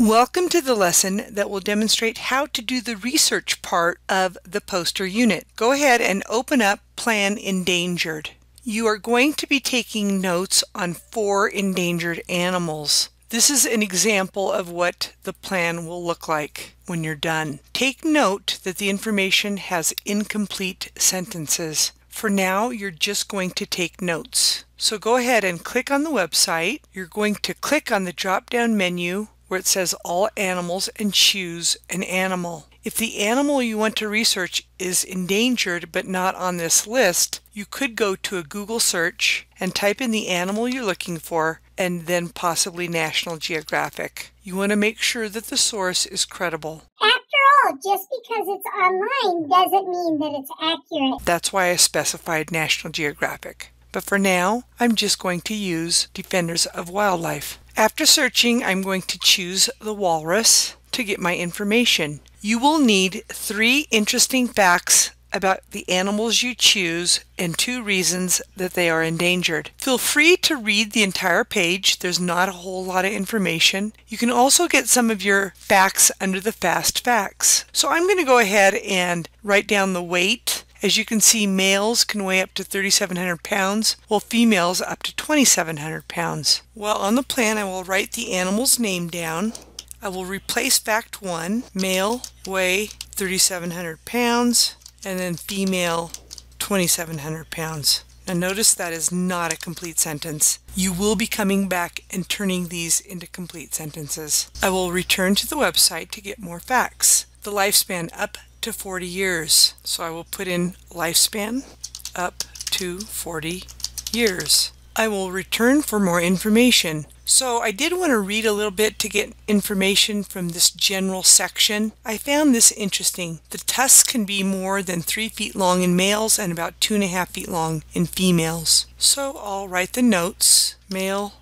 Welcome to the lesson that will demonstrate how to do the research part of the poster unit. Go ahead and open up Plan Endangered. You are going to be taking notes on four endangered animals. This is an example of what the plan will look like when you're done. Take note that the information has incomplete sentences. For now, you're just going to take notes. So go ahead and click on the website. You're going to click on the drop-down menu where it says all animals and choose an animal. If the animal you want to research is endangered but not on this list, you could go to a Google search and type in the animal you're looking for and then possibly National Geographic. You want to make sure that the source is credible. After all, just because it's online doesn't mean that it's accurate. That's why I specified National Geographic. But for now, I'm just going to use Defenders of Wildlife. After searching, I'm going to choose the walrus to get my information. You will need three interesting facts about the animals you choose and two reasons that they are endangered. Feel free to read the entire page. There's not a whole lot of information. You can also get some of your facts under the fast facts. So I'm going to go ahead and write down the weight as you can see, males can weigh up to 3,700 pounds, while females up to 2,700 pounds. Well, on the plan, I will write the animal's name down. I will replace fact 1, male, weigh 3,700 pounds, and then female, 2,700 pounds. Now notice that is not a complete sentence. You will be coming back and turning these into complete sentences. I will return to the website to get more facts. The lifespan up to 40 years. So I will put in lifespan up to 40 years. I will return for more information. So I did want to read a little bit to get information from this general section. I found this interesting. The tusks can be more than three feet long in males and about two and a half feet long in females. So I'll write the notes. Male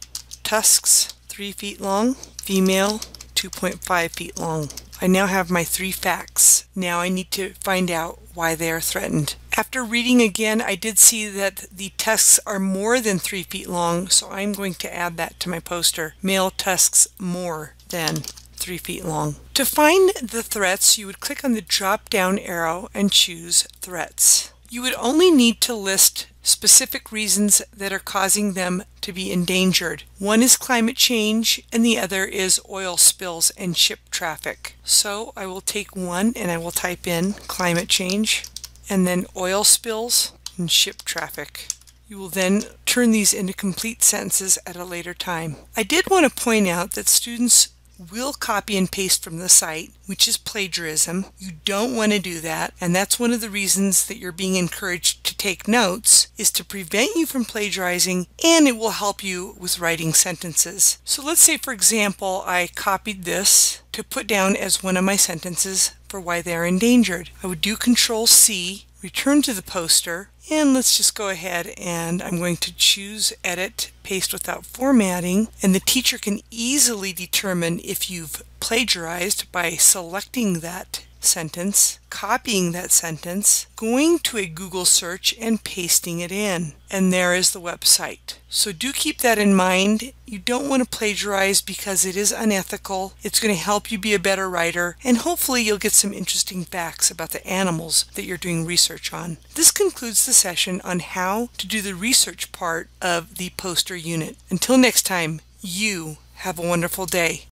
tusks three feet long, female 2.5 feet long. I now have my three facts. Now I need to find out why they are threatened. After reading again, I did see that the tusks are more than three feet long, so I'm going to add that to my poster. Male tusks more than three feet long. To find the threats, you would click on the drop down arrow and choose threats. You would only need to list specific reasons that are causing them to be endangered. One is climate change and the other is oil spills and ship traffic. So I will take one and I will type in climate change and then oil spills and ship traffic. You will then turn these into complete sentences at a later time. I did want to point out that students will copy and paste from the site, which is plagiarism. You don't want to do that, and that's one of the reasons that you're being encouraged to take notes is to prevent you from plagiarizing and it will help you with writing sentences. So let's say for example I copied this to put down as one of my sentences for why they are endangered. I would do control C, return to the poster, and let's just go ahead and I'm going to choose edit paste without formatting and the teacher can easily determine if you've plagiarized by selecting that sentence, copying that sentence, going to a Google search and pasting it in. And there is the website. So do keep that in mind. You don't want to plagiarize because it is unethical. It's going to help you be a better writer and hopefully you'll get some interesting facts about the animals that you're doing research on. This concludes the session on how to do the research part of the poster unit. Until next time, you have a wonderful day.